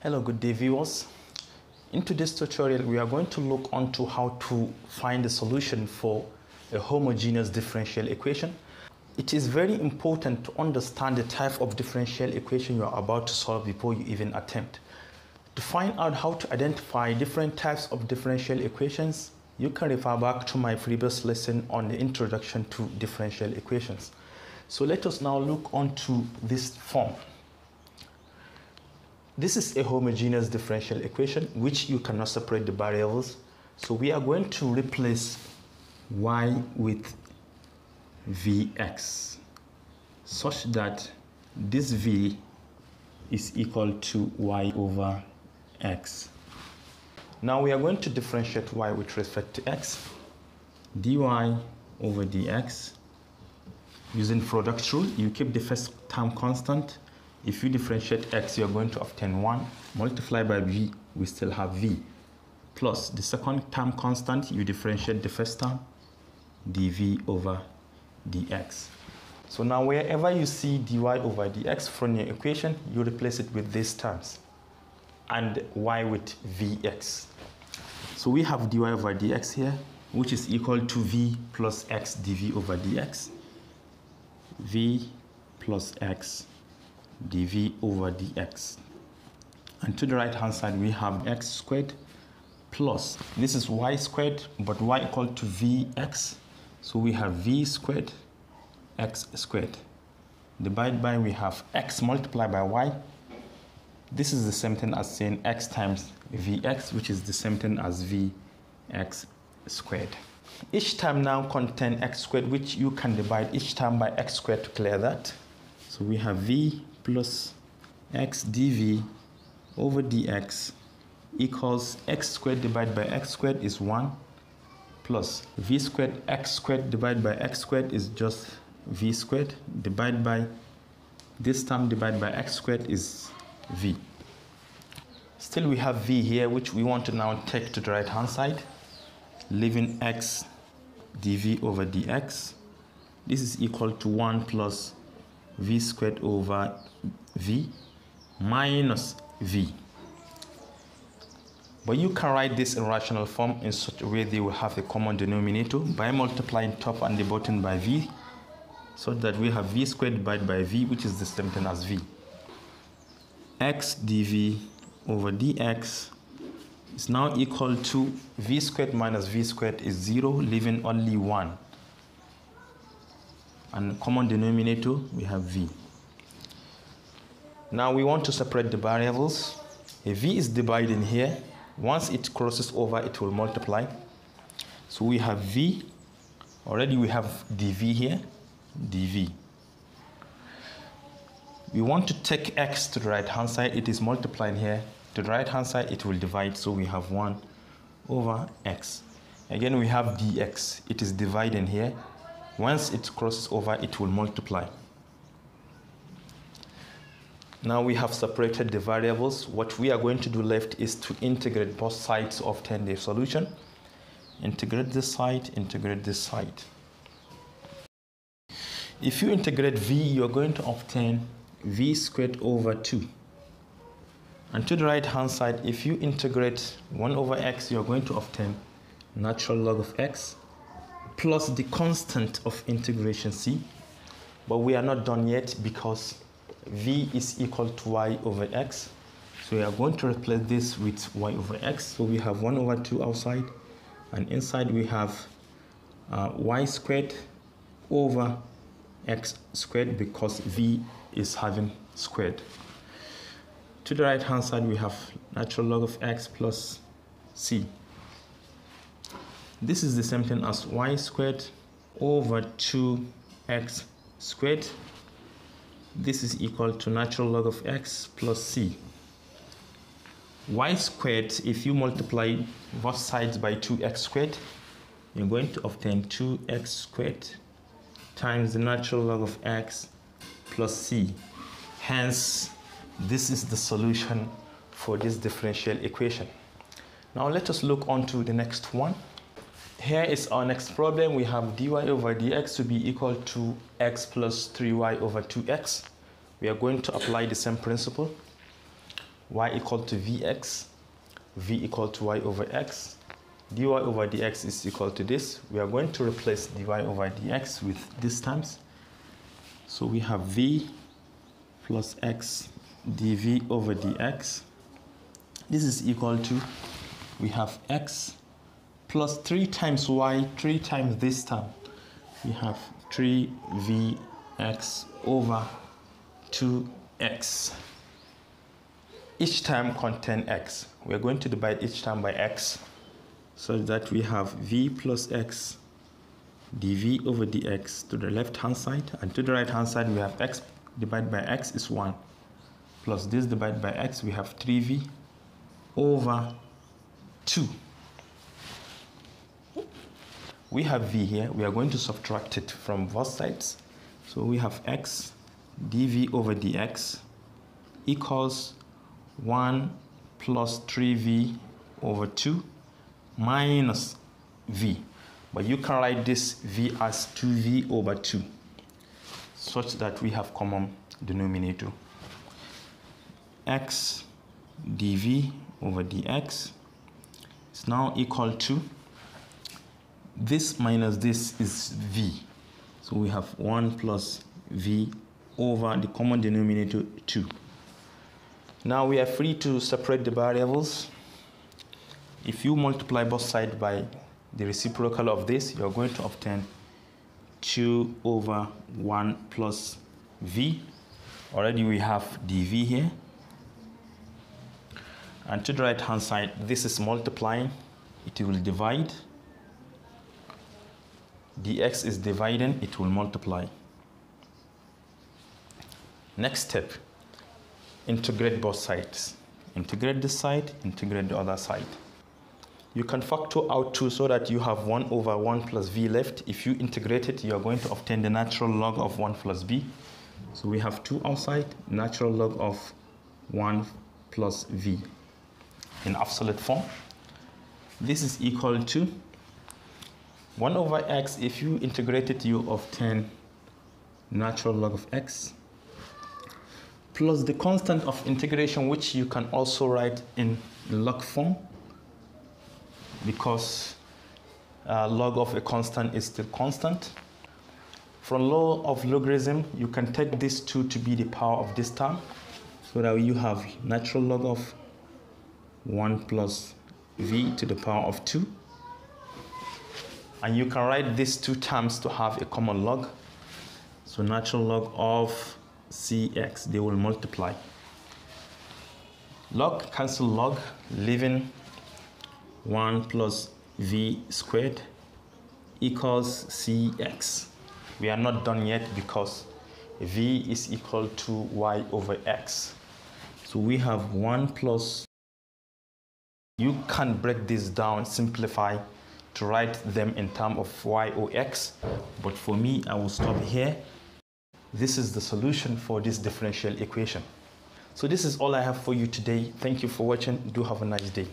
Hello, good day viewers. In today's tutorial, we are going to look onto how to find a solution for a homogeneous differential equation. It is very important to understand the type of differential equation you are about to solve before you even attempt. To find out how to identify different types of differential equations, you can refer back to my previous lesson on the introduction to differential equations. So let us now look onto this form. This is a homogeneous differential equation which you cannot separate the variables. So we are going to replace y with vx such that this v is equal to y over x. Now we are going to differentiate y with respect to x. dy over dx using product rule you keep the first term constant if you differentiate x, you're going to obtain 1. Multiply by v, we still have v. Plus the second term constant, you differentiate the first term, dv over dx. So now wherever you see dy over dx from your equation, you replace it with these terms and y with vx. So we have dy over dx here, which is equal to v plus x dv over dx. v plus x dv over dx. And to the right hand side, we have x squared plus, this is y squared, but y equal to vx. So we have v squared, x squared. Divided by, we have x multiplied by y. This is the same thing as saying x times vx, which is the same thing as vx squared. Each term now contain x squared, which you can divide each term by x squared to clear that. So we have v plus x dv over dx equals x squared divided by x squared is 1 plus v squared x squared divided by x squared is just v squared divided by this term divided by x squared is v. Still we have v here which we want to now take to the right hand side leaving x dv over dx. This is equal to 1 plus v squared over v minus v. But you can write this in rational form in such a way they will have a common denominator by multiplying top and the bottom by v so that we have v squared divided by v which is the same thing as v. x dv over dx is now equal to v squared minus v squared is 0 leaving only 1 and common denominator we have v. Now we want to separate the variables. A v is dividing here. Once it crosses over, it will multiply. So we have v. Already we have dv here, dv. We want to take x to the right hand side. It is multiplying here. To the right hand side, it will divide. So we have 1 over x. Again, we have dx. It is dividing here. Once it crosses over, it will multiply. Now we have separated the variables. What we are going to do left is to integrate both sides of 10-day solution. Integrate this side, integrate this side. If you integrate v, you're going to obtain v squared over 2. And to the right hand side, if you integrate 1 over x, you're going to obtain natural log of x plus the constant of integration c. But we are not done yet because v is equal to y over x. So we are going to replace this with y over x. So we have 1 over 2 outside. And inside we have uh, y squared over x squared because v is having squared. To the right hand side we have natural log of x plus c. This is the same thing as y squared over 2x squared. This is equal to natural log of x plus c. y squared, if you multiply both sides by 2x squared, you're going to obtain 2x squared times the natural log of x plus c. Hence, this is the solution for this differential equation. Now let us look on to the next one. Here is our next problem. We have dy over dx to be equal to x plus 3y over 2x. We are going to apply the same principle. y equal to vx, v equal to y over x, dy over dx is equal to this. We are going to replace dy over dx with this times. So we have v plus x dv over dx. This is equal to, we have x plus 3 times y, 3 times this term. We have 3vx over 2x. Each term contain x. We are going to divide each term by x so that we have v plus x dv over dx to the left hand side and to the right hand side we have x divided by x is 1 plus this divided by x we have 3v over 2 we have v here we are going to subtract it from both sides so we have x dv over dx equals 1 plus 3v over 2 minus v. But you can write this v as 2v over 2 such that we have common denominator. x dv over dx is now equal to this minus this is v. So we have 1 plus v over the common denominator 2. Now we are free to separate the variables if you multiply both sides by the reciprocal of this, you're going to obtain 2 over 1 plus v. Already we have dv here. And to the right hand side, this is multiplying. It will divide. Dx is dividing, it will multiply. Next step, integrate both sides. Integrate this side, integrate the other side. You can factor out 2 so that you have 1 over 1 plus v left. If you integrate it, you are going to obtain the natural log of 1 plus b. So we have 2 outside, natural log of 1 plus v in absolute form. This is equal to 1 over x. If you integrate it, you obtain natural log of x plus the constant of integration, which you can also write in log form because uh, log of a constant is still constant. From law of logarithm, you can take this 2 to be the power of this term so that you have natural log of 1 plus v to the power of 2. And you can write these two terms to have a common log. So natural log of cx, they will multiply. Log cancel log, leaving 1 plus v squared equals cx. We are not done yet because v is equal to y over x. So we have 1 plus, you can break this down, simplify to write them in terms of y or x. But for me, I will stop here. This is the solution for this differential equation. So this is all I have for you today. Thank you for watching. Do have a nice day.